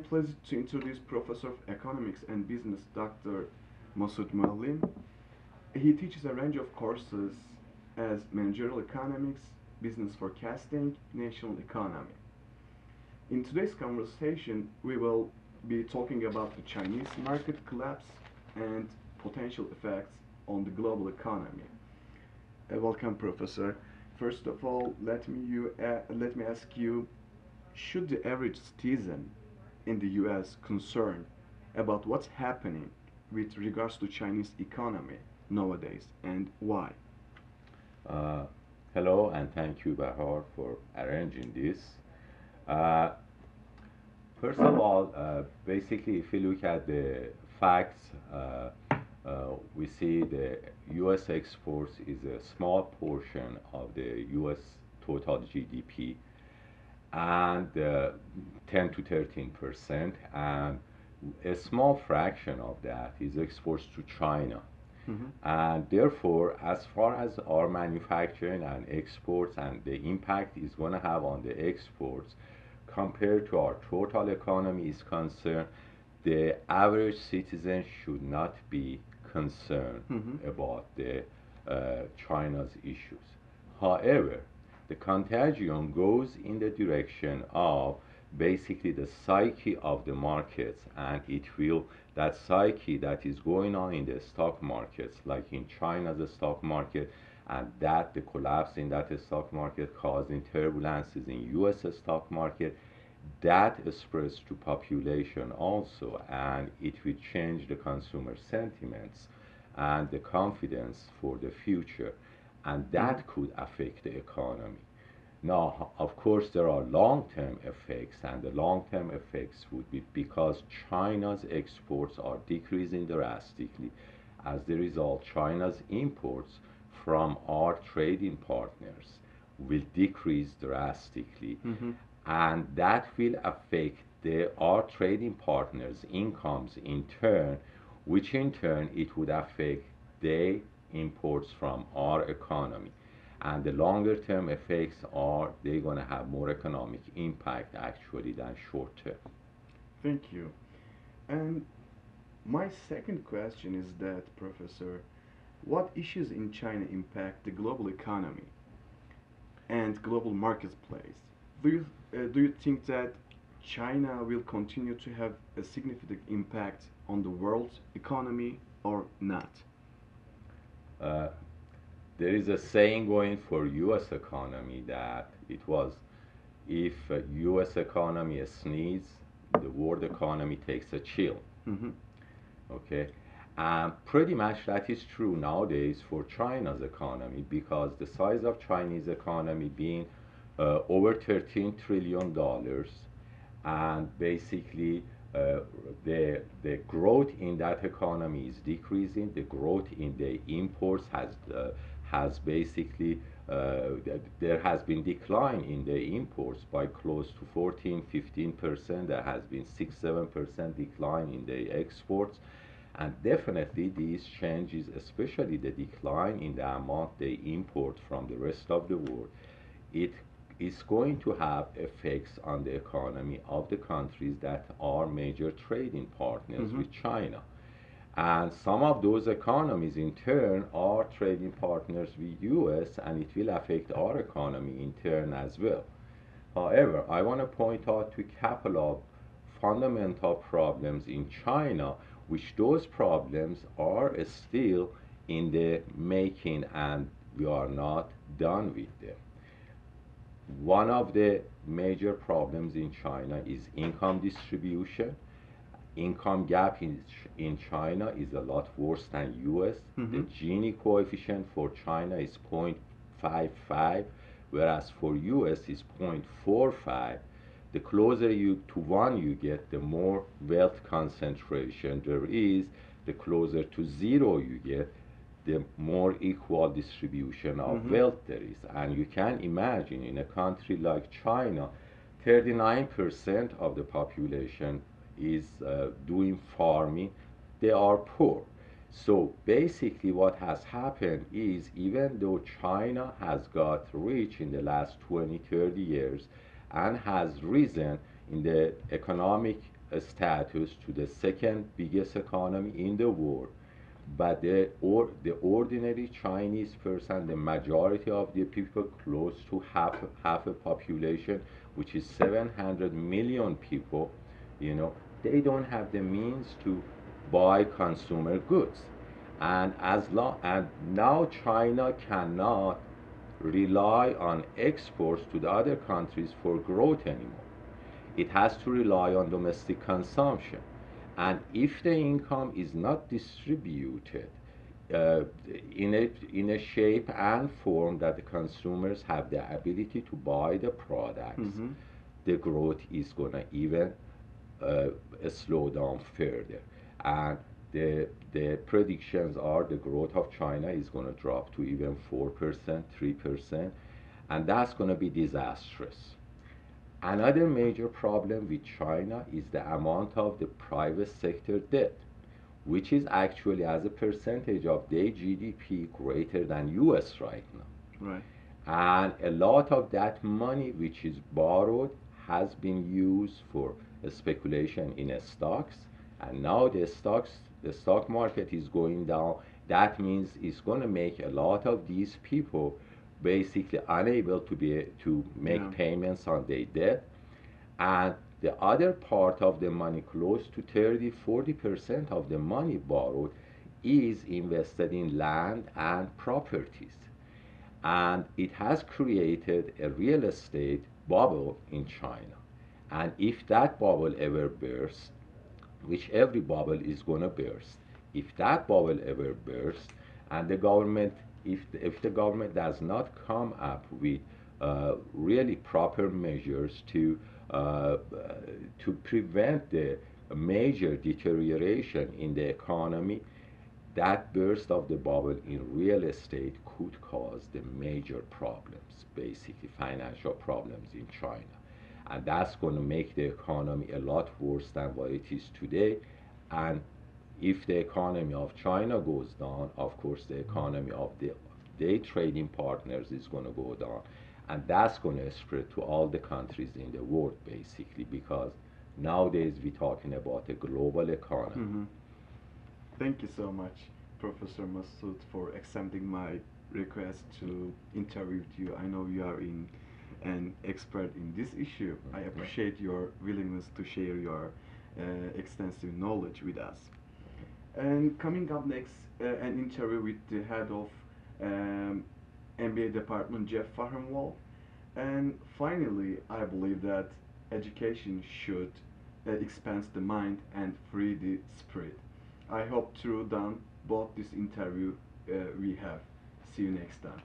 pleasure to introduce Professor of Economics and Business Dr. Masoud Moallem. He teaches a range of courses as managerial economics, business forecasting, national economy. In today's conversation, we will be talking about the Chinese market collapse and potential effects on the global economy. Uh, welcome, Professor. First of all, let me you uh, let me ask you: Should the average citizen in the U.S. concerned about what's happening with regards to Chinese economy nowadays, and why? Uh, hello, and thank you, Bahar, for arranging this. Uh, first of all, uh, basically, if you look at the facts, uh, uh, we see the U.S. exports is a small portion of the U.S. total GDP, and uh, 10 to 13 percent, and a small fraction of that is exports to China. Mm-hmm. And therefore, as far as our manufacturing and exports and the impact is going to have on the exports compared to our total economy is concerned, the average citizen should not be concerned mm-hmm. about the uh, China's issues. However, the contagion goes in the direction of basically the psyche of the markets and it will that psyche that is going on in the stock markets like in china's stock market and that the collapse in that stock market causing turbulences in us stock market that spreads to population also and it will change the consumer sentiments and the confidence for the future and that could affect the economy now, of course, there are long-term effects, and the long-term effects would be because China's exports are decreasing drastically. As a result, China's imports from our trading partners will decrease drastically, mm-hmm. and that will affect the, our trading partners' incomes in turn, which in turn it would affect their imports from our economy. And the longer term effects are they're going to have more economic impact actually than short term. Thank you. And my second question is that professor what issues in china impact the global economy and global marketplace? Do you uh, do you think that china will continue to have a significant impact on the world economy or not uh, there is a saying going for U.S. economy that it was if U.S. economy sneezes, the world economy takes a chill. Mm-hmm. Okay, and pretty much that is true nowadays for China's economy because the size of Chinese economy being uh, over 13 trillion dollars, and basically uh, the the growth in that economy is decreasing. The growth in the imports has uh, has basically uh, there has been decline in the imports by close to 14 15 percent there has been 6 7 percent decline in the exports and definitely these changes especially the decline in the amount they import from the rest of the world it is going to have effects on the economy of the countries that are major trading partners mm-hmm. with China. And some of those economies in turn are trading partners with us and it will affect our economy in turn as well. However i want to point out to a couple of fundamental problems in china which those problems are still in the making and we are not done with them one of the major problems in china is income distribution income gap in, in China is a lot worse than US. Mm-hmm. The Gini coefficient for China is 0.55, whereas for US is 0.45. The closer you to one you get, the more wealth concentration there is. The closer to zero you get, the more equal distribution of mm-hmm. wealth there is. And you can imagine in a country like China, 39% of the population is uh, doing farming, they are poor. So basically, what has happened is even though China has got rich in the last 20, 30 years and has risen in the economic status to the second biggest economy in the world. But the, or, the ordinary Chinese person, the majority of the people, close to half, half a population, which is 700 million people, you know, they don't have the means to buy consumer goods. And as long and now China cannot rely on exports to the other countries for growth anymore. It has to rely on domestic consumption. And if the income is not distributed uh, in, a, in a shape and form that the consumers have the ability to buy the products, mm-hmm. the growth is going to even uh, slow down further. And the, the predictions are the growth of China is going to drop to even 4%, 3%, and that's going to be disastrous. Another major problem with China is the amount of the private sector debt, which is actually as a percentage of their GDP greater than US right now. Right. And a lot of that money which is borrowed has been used for speculation in stocks, and now the stocks the stock market is going down, that means it's going to make a lot of these people basically unable to be to make yeah. payments on their debt and the other part of the money close to 30 40 percent of the money borrowed is invested in land and properties and it has created a real estate bubble in china and if that bubble ever bursts which every bubble is going to burst. If that bubble ever bursts, and the government, if the, if the government does not come up with uh, really proper measures to uh, to prevent the major deterioration in the economy, that burst of the bubble in real estate could cause the major problems, basically financial problems in China. And that's going to make the economy a lot worse than what it is today. And if the economy of China goes down of course the economy of the day trading partners is going to go down and that's going to spread to all the countries in the world basically because nowadays we're talking about a global economy mm-hmm. thank you so much professor Masoud for accepting my request to interview you i know you are in an expert in this issue. I appreciate your willingness to share your uh, extensive knowledge with us. And coming up next, uh, an interview with the head of um, MBA department, Jeff Fahrenwald. And finally, I believe that education should uh, expand the mind and free the spirit. I hope through done both this interview uh, we have. See you next time.